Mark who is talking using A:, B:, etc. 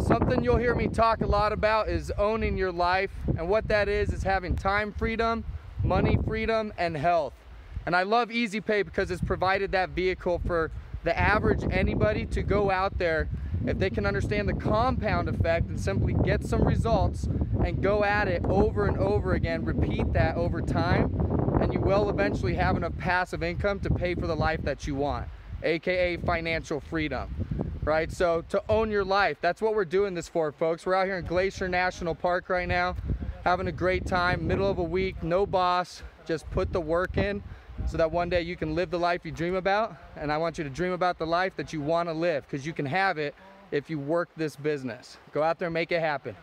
A: So something you'll hear me talk a lot about is owning your life. And what that is, is having time freedom, money freedom, and health. And I love EZ Pay because it's provided that vehicle for the average anybody to go out there if they can understand the compound effect and simply get some results and go at it over and over again, repeat that over time, and you will eventually have enough passive income to pay for the life that you want, AKA financial freedom, right? So to own your life, that's what we're doing this for, folks. We're out here in Glacier National Park right now, having a great time, middle of a week, no boss, just put the work in so that one day you can live the life you dream about. And I want you to dream about the life that you want to live because you can have it if you work this business. Go out there and make it happen.